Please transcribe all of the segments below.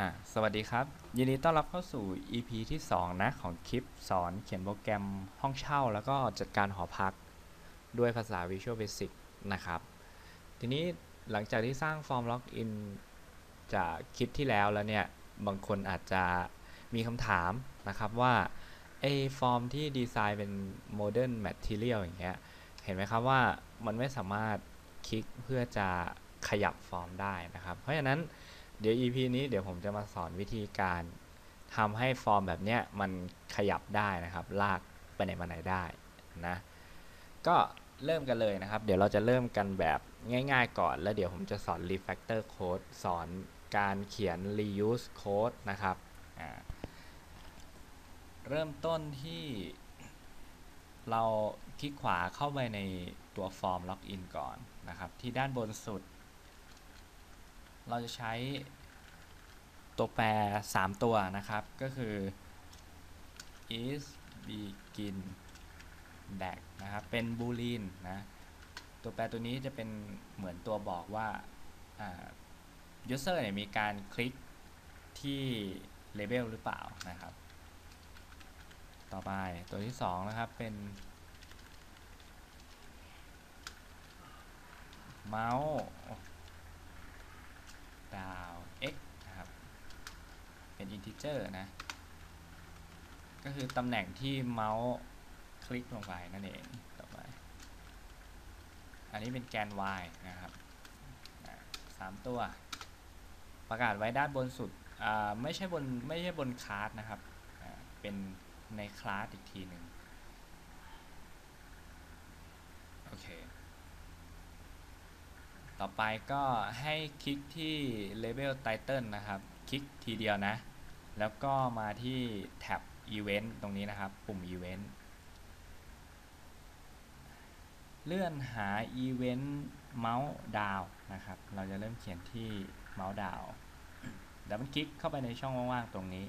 อะสวัสดีครับ ยินดีต้อนรับเข้าสู่ EP ที่ 2 นะของคลิปสอนเขียนโปรแกรมห้องเช่า แล้วก็จัดการหอพัก ด้วยภาษา Visual Basic นะครับ ทีนี้หลังจากที่สร้างฟอร์มล็อกอินจากคลิปที่แล้วแล้วเนี่ย บางคนอาจจะมีคำถามนะครับว่าไอ้ฟอร์มที่ดีไซน์เป็น Modern Material อย่างเงี้ย เห็นไหมครับว่ามันไม่สามารถคลิกเพื่อจะขยับฟอร์มได้นะครับ เพราะฉะนั้น เดี๋ยว EP นี้เดี๋ยวผมจะมาสอนวิธีการทำให้ฟอร์มแบบเนี้ยมันขยับได้นะครับ ลากไปไหนมาไหนได้นะก็เริ่มกันเลยนะครับ เดี๋ยวเราจะเริ่มกันแบบง่าย ๆ ก่อน แล้วเดี๋ยวผมจะสอน refactor code สอนการเขียน reuse code นะครับ เริ่มต้นที่เราคลิกขวาเข้าไปในตัวฟอร์มล็อกอินก่อนนะครับ ที่ด้านบนสุด เราจะใช้ตัวแปร 3 ตัวนะครับ ก็คือ is begin back นะครับ เป็น boolean นะ ตัวแปรตัวนี้จะเป็นเหมือนตัวบอกว่า user เนี่ยมีการคลิกที่ label หรือเปล่านะครับ ต่อไปตัวที่ 2 นะครับ เป็นเมาส์ ดาว x นะครับ เป็น integer นะ ก็คือตำแหน่งที่เมาส์คลิกลงไปนั่นเองต่อไป อันนี้เป็นแกน y นะครับสามตัว ประกาศไว้ด้านบนสุด ไม่ใช่บน ไม่ใช่บนคลาสนะครับ เป็นในคลาสอีกทีหนึ่งโอเค ต่อไปก็ให้คลิกที่ Label Title นะครับ คลิกทีเดียวนะ แล้วก็มาที่แท็บ Event ตรงนี้นะครับ ปุ่ม Event เลื่อนหา Event เมาส์ดาวนะครับ เราจะเริ่มเขียนที่เมาส์ดาวแล้วมันคลิกเข้าไปในช่องว่างๆตรงนี้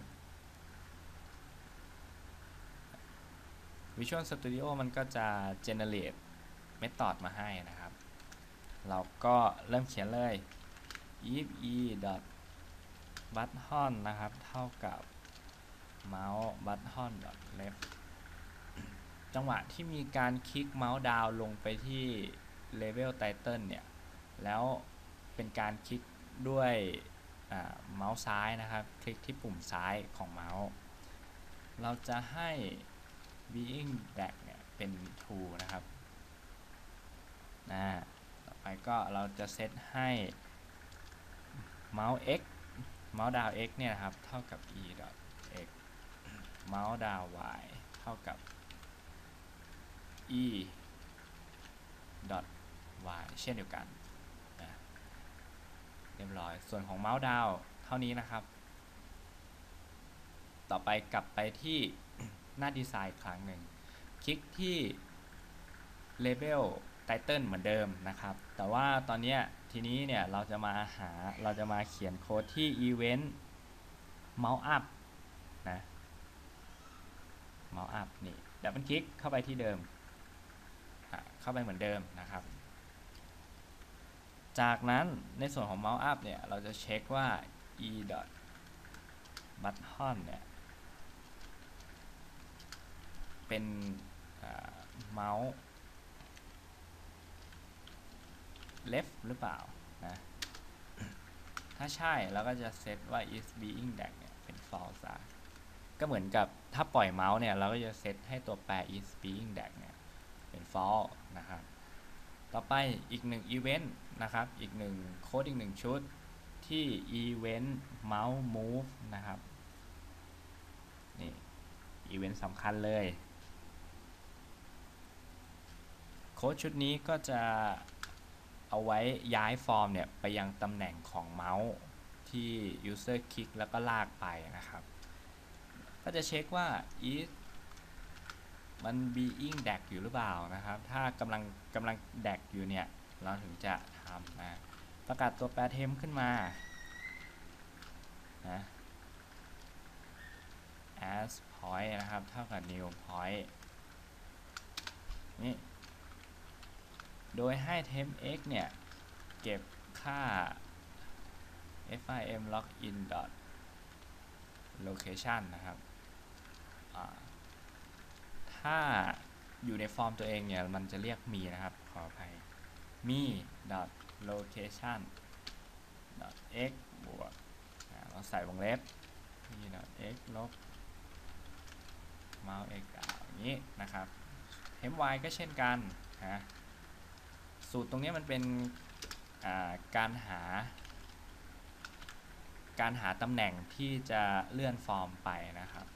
Visual Studio มันก็จะ generate method มาให้นะครับ เราก็เริ่มเขียนเลย if e dot button นะครับ เท่ากับ mouse button dot left จังหวะที่มีการคลิกเมาส์ดาวลงไปที่ level title เนี่ย แล้วเป็นการคลิกด้วยเมาส์ซ้ายนะครับ คลิกที่ปุ่มซ้ายของเมาส์ เราจะให้ being back เนี่ย เป็น true นะครับนะต่อ ไปก็เราจะเซตให้ เมาส์ x เมาส์ดาว x เนี่ยครับ เท่ากับ e dot x เมาส์ดาว y เท่ากับ e dot y เช่นเดียวกันนะเรียบร้อย ส่วนของเมาส์ดาวเท่านี้นะครับ ต่อไปกลับไปที่หน้าดีไซน์ครั้งหนึ่ง คลิกที่ Label Title เหมือนเดิมนะครับ แต่ว่าตอนนี้ทีนี้เนี่ยเราจะมาหาเราจะมาเขียนโค้ดที่ Event Mouse Up นะ Mouse Up นี่ดับเบิลคลิกเข้าไปที่เดิม เข้าไปเหมือนเดิมนะครับ จากนั้นในส่วนของ Mouse Up เนี่ยเราจะเช็คว่า e button เนี่ยเป็นเมาส์ left หรือเปล่านะถ้าใช่เราก็จะเซตว่า is being back เนี่ยเป็น false ซะก็เหมือนกับถ้าปล่อยเมาส์เนี่ย เราก็จะเซตให้ตัวแปร is being back เนี่ยเป็น false นะครับต่อไปอีกหนึ่ง event นะครับ อีกหนึ่งโค้ดอีกหนึ่งชุดที่ event mouse move นะครับ นี่ event สำคัญเลย โค้ดชุดนี้ก็จะ เอาไว้ย้ายฟอร์มเนี่ยไปยังตำแหน่งของเมาส์ที่ user คลิกแล้วก็ลากไปนะครับ ก็จะเช็คว่า is มัน being dac อยู่หรือเปล่านะครับ ถ้ากำลังกำลัง dac อยู่เนี่ย เราถึงจะทำนะประกาศตัวแปรเทมขึ้นมานะ as point นะครับ เท่ากับ new point นี่ โดยให้ temp x เนี่ย เก็บค่า fim login location นะครับ ถ้าอยู่ในฟอร์มตัวเองเนี่ย มันจะเรียกมีนะครับ ขออภัยมี location x บวกเราใส่วงเล็บมี x ลบ mouse x อ่าอย่างนี้นะครับ temp y ก็เช่นกันนะ สูตรตรงนี้มันเป็นาการหา การหาตำแหน่งที่จะเลื่อนฟอร์มไปนะครับ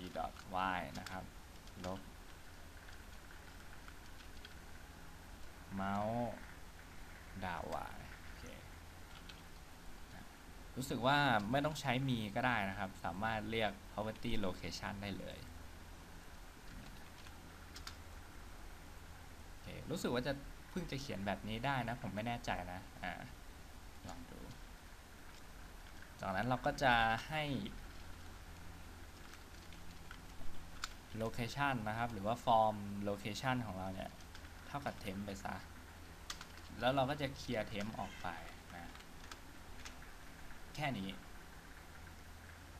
e y นะครับ ลบ เมาส์ดาว y โอเครู้สึกว่าไม่ต้องใช้มีก็ได้นะครับ สามารถเรียก property location ได้เลยโอเค รู้สึกว่าจะเพิ่งจะเขียนแบบนี้ได้นะ ผมไม่แน่ใจนะอ่าลองดู จากนั้นเราก็จะให้ location นะครับ หรือว่า form location ของเราเนี่ย เท่ากับ temp ไปซะ แล้วเราก็จะเคลียร์ temp ออกไปนะ แค่นี้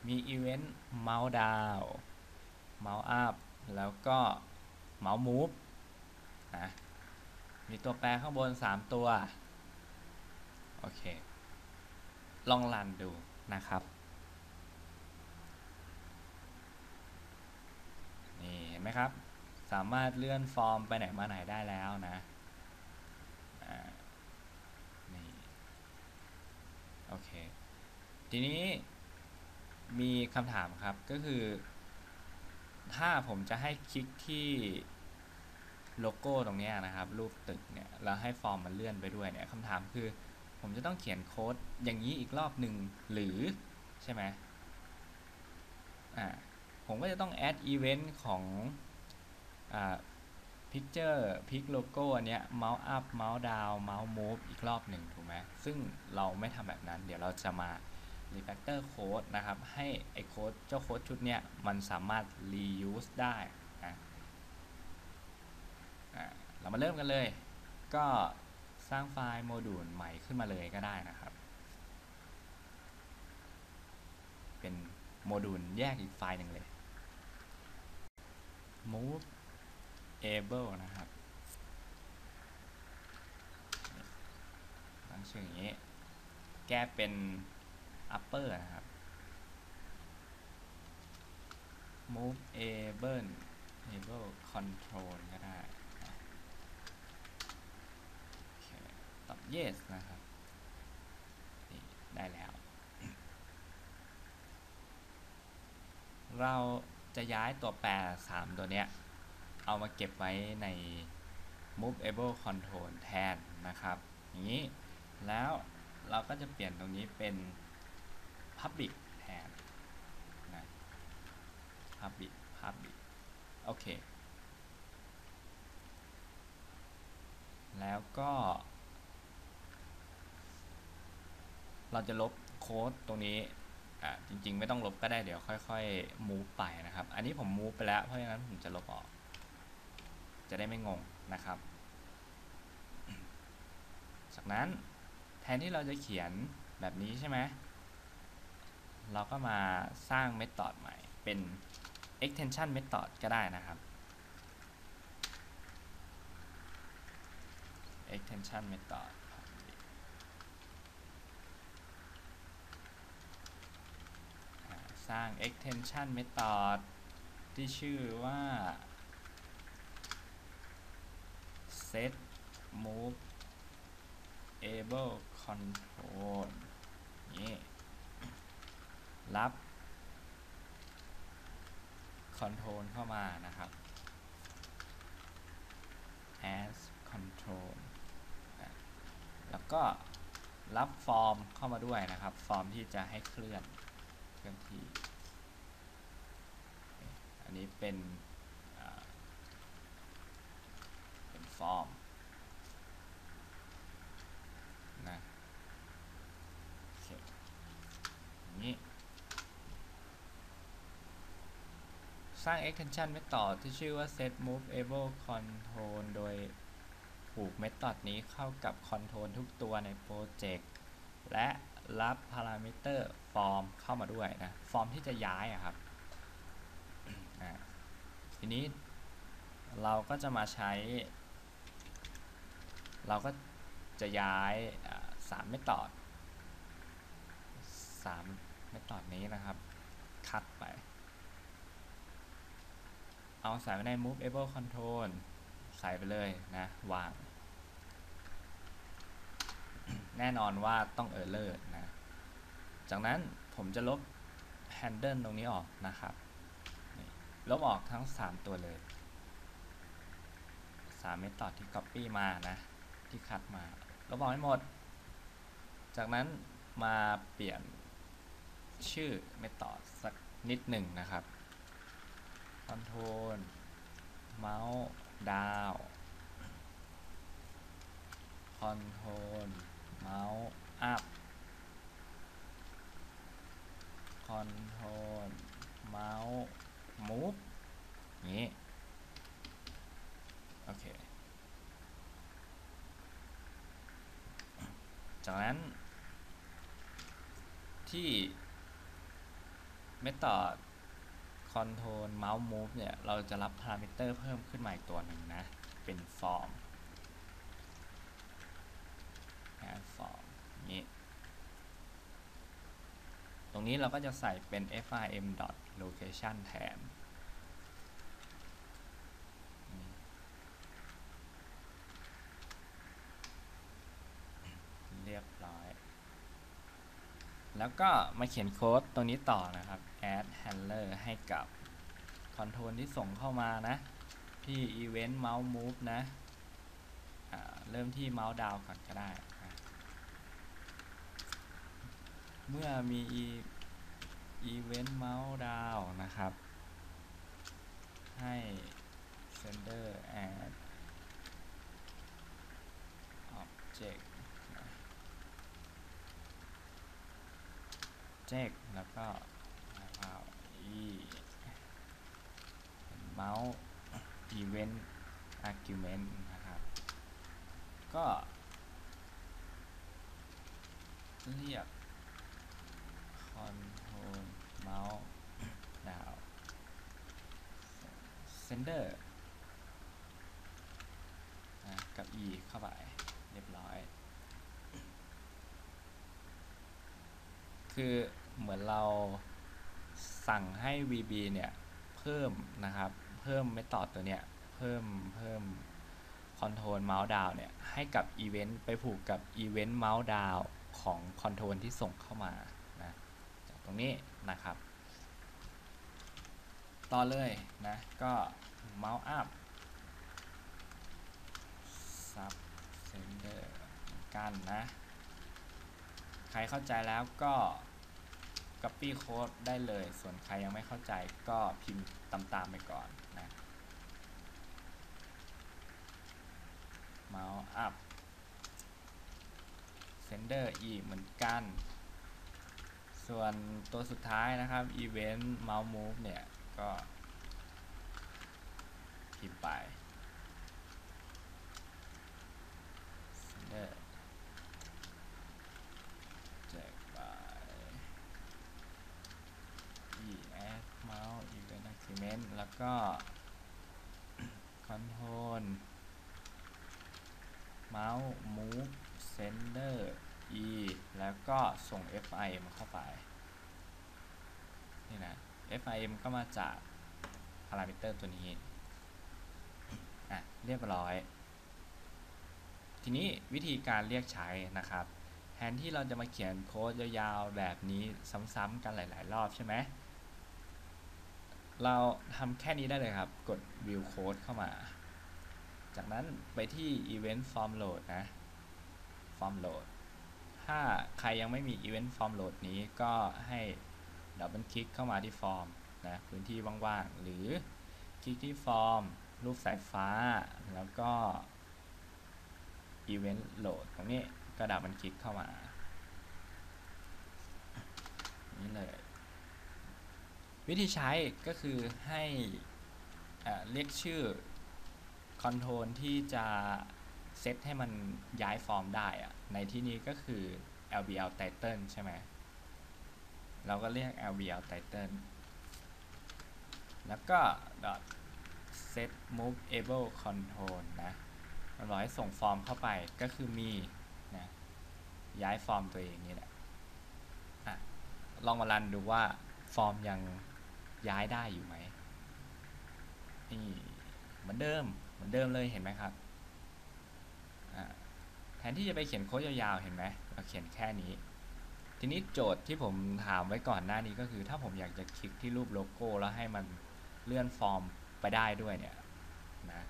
มี event mouse down mouse up แล้วก็ mouse move นะ มีตัวแปรข้างบน 3 ตัว โอเค ลองรันดูนะครับ นี่เห็นไหมครับ สามารถเลื่อนฟอร์มไปไหนมาไหนได้แล้วนะนี่โอเค ทีนี้มีคำถามครับก็คือ ถ้าผมจะให้คลิกที่ โลโก้ตรงนี้นะครับรูปตึกเนี่ยแล้วให้ฟอร์มมันเลื่อนไปด้วยเนี่ยคำถามคือ ผมจะต้องเขียนโค้ดอย่างนี้อีกรอบหนึ่งหรือใช่ไหมอ่าผมก็จะต้อง add event ของอ่า picture pick logo อันเนี้ย mouse up mouse down mouse move อีกรอบหนึ่งถูกไหมซึ่งเราไม่ทำแบบนั้น เดี๋ยวเราจะมา refactor code นะครับ ให้ไอโค้ดเจ้าโค้ดชุดเนี้ย มันสามารถ reuse ได้นะอ่า เรามาเริ่มกันเลย ก็สร้างไฟล์โมดูลใหม่ขึ้นมาเลยก็ได้นะครับ เป็นโมดูลแยกอีกไฟล์หนึ่งเลย move able นะครับตั้งชื่ออย่างนี้ แก้เป็น upper นะครับ move able able control ก็ได้โอเคตอบ yes นะครับนี่ได้แล้ว เราจะย้ายตัวแปร 3 ตัวเนี้ย เอามาเก็บไว้ใน movable control แทนนะครับอย่างนี้แล้วเราก็จะเปลี่ยนตรงนี้เป็น public แทนนะ public public โอเค แล้วก็ เราจะลบโค้ดตรงนี้อ่าจริง ๆ ไม่ต้องลบก็ได้เดี๋ยวค่อยๆ move ไปนะครับ อันนี้ผม move ไปแล้วเพราะฉะนั้นผมจะลบออก จะได้ไม่งงนะครับ จากนั้นแทนที่เราจะเขียนแบบนี้ใช่ไหมเราก็มาสร้าง method ใหม่ เป็น extension method ก็ได้นะครับ extension method อ่า สร้าง extension method ที่ชื่อว่า set move able control นี่รับ control เข้ามานะครับ as control แล้วก็รับฟอร์มเข้ามาด้วยนะครับ ฟอร์มที่จะให้เคลื่อน ลื่อนที่ อันนี้เป็นเป็นฟอร์มนะโอเคนี้ สร้าง extension method ที่ชื่อว่า set movable control โดยผูก method นี้เข้ากับ control ทุกตัวในโปรเจกต์และ รับพารามิเตอร์ฟอร์มเข้ามาด้วยนะฟอร์มที่จะย้ายอะครับอ่าทีนี้เราก็จะมาใช้ เราก็จะย้ายสาม methodสามเมธอดนี้นะครับคัดไป เอาใส่ไว้ใน movable control ใส่ไปเลยนะ วาง แน่นอนว่าต้อง error นะ จากนั้นผมจะลบ handle ตรงนี้ออกนะครับ ลบออกทั้ง 3 ตัวเลย 3 เมธอดที่ copy มานะ ที่คัดมา ลบออกให้หมด จากนั้นมาเปลี่ยนชื่อเมธอดสักนิดหนึ่งนะครับ control เมาส์ดาว control เมาส์ up control เมาส์ control mouse move นี้ โอเค จากนั้น ที่ method control mouse move เนี่ย เราจะรับพารามิเตอร์เพิ่มขึ้นมาอีกตัวหนึ่งนะ เป็น form form นี้ รงนี้เราก็จะใส่เป็น fim dot location แทนเรียบร้อย แล้วก็มาเขียนโค้ดตรงนี้ต่อนะครับ add handler ให้กับคอนโทรลที่ส่งเข้ามานะ ที่ event mouse move นะ เริ่มที่ mouse down ก่อนก็ได้ เมื่อมีอีเวนต์เมาส์ดาวนะครับ ให้ sender add object object แล้วก็เอาเมาส์อี event argument นะครับ ก็ เรียก control mouse down sender กับ e เข้าไปเรียบร้อย คือเหมือนเราสั่งให้ VB เนี่ย เพิ่มนะครับ เพิ่มเมธอดตัวเนี้ยเพิ่มเพิ่ม control mouse down เนี่ย ให้กับ event ไปผูกกับ event mouse down ของ control ที่ส่งเข้ามานะจากตรงนี้นะครับ ต่อเลยนะก็ mouse up sub sender เหมือนกันนะ ใครเข้าใจแล้วก็ copy code ได้เลย ส่วนใครยังไม่เข้าใจก็พิมพ์ตามๆไปก่อนนะ mouse up sender อีกเหมือนกัน ส่วนตัวสุดท้ายนะครับ event mouse move เนี่ย ก็พิมพ์ไป sender แจกไป e add mouse event document แล้วก็ control mouse move sender e แล้วก็ส่ง fim เข้าไป นี่นะ fim ก็มาจาก parameter ตัวนี้อะเรียบร้อย ทีนี้วิธีการเรียกใช้นะครับ แทนที่เราจะมาเขียนโค้ดยาวๆแบบนี้ซ้ำๆกันหลาย ๆ รอบใช่ไหมเราทำแค่นี้ได้เลยครับ กด view code เข้ามา จากนั้นไปที่ event form load นะ form load ถ้าใครยังไม่มี event form load นี้ก็ให้ ดับเบิลคลิกเข้ามาที่ฟอร์มนะพื้นที่ว่างๆ หรือคลิกที่ฟอร์ม รูปสายฟ้า แล้วก็ event load ตรงนี้ก็ดับมันคลิกเข้ามานี่เลยวิธีใช้ก็คือให้อ่าเรียกชื่อคอนโทรลที่จะเซตให้มันย้ายฟอร์มได้อะในที่นี้ก็คือ lbl title ใช่ไหม เราก็เรียก lbl title แล้วก็ dot set moveable control นะมันบอกให้ส่งฟอร์มเข้าไปก็คือมีนะย้ายฟอร์มตัวเองนี่แหละอะลองมารันดูว่าฟอร์มยังย้ายได้อยู่ไหมนี่เหมือนเดิมเหมือนเดิมเลยเห็นไหมครับแทนที่จะไปเขียนโค้ดยาวๆเห็นไหมเราเขียนแค่นี้ ทีนี้โจทย์ที่ผมถามไว้ก่อนหน้านี้ก็คือ ถ้าผมอยากจะคลิกที่รูปโลโก้ แล้วให้มันเลื่อนฟอร์มไปได้ด้วยเนี่ยนะ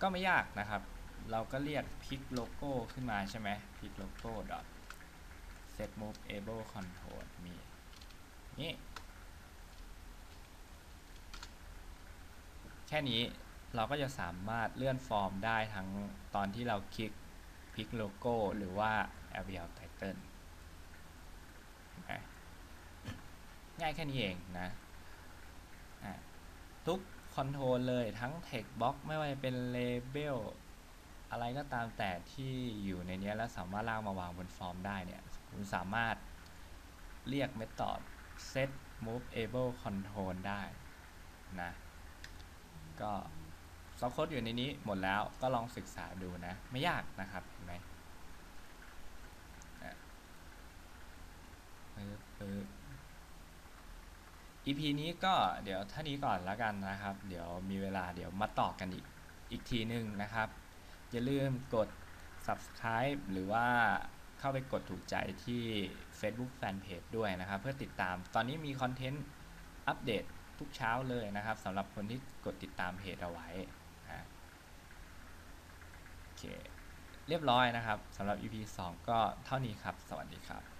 ก็ไม่ยากนะครับ เราก็เรียก pick logo ขึ้นมาใช่ไหม pick logo dot set move able control มีนี่แค่นี้เราก็จะสามารถเลื่อนฟอร์มได้ทั้งตอนที่เราคลิก pick logo หรือว่า LBL title เห็นไหม ง่ายแค่นี้เองนะทุกคอนโทรลเลยทั้ง text box ไม่ว่าจะเป็น label อะไรก็ตามแต่ที่อยู่ในนี้แล้วสามารถลากมาวางบนฟอร์มได้เนี่ย คุณสามารถเรียก method set moveable control ได้นะ ก็ซอฟต์โค้ดอยู่ในนี้หมดแล้วก็ลองศึกษาดูนะ ไม่ยากนะครับ เห็นไหมอะ ปึ๊บ EP นี้ก็เดี๋ยวเท่านี้ก่อนแล้วกันนะครับ เดี๋ยวมีเวลาเดี๋ยวมาต่อกันอีกอีกทีหนึ่งนะครับ อย่าลืมกด subscribe หรือว่าเข้าไปกดถูกใจที่ Facebook Fanpage ด้วยนะครับ เพื่อติดตามตอนนี้มีคอนเทนต์อัปเดตทุกเช้าเลยนะครับสำหรับคนที่กดติดตามเพจเอาไว้นะโอเคเรียบร้อยนะครับสำหรับ EP 2 ก็เท่านี้ครับ สวัสดีครับ